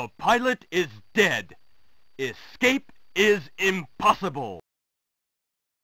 The pilot is dead. Escape is impossible.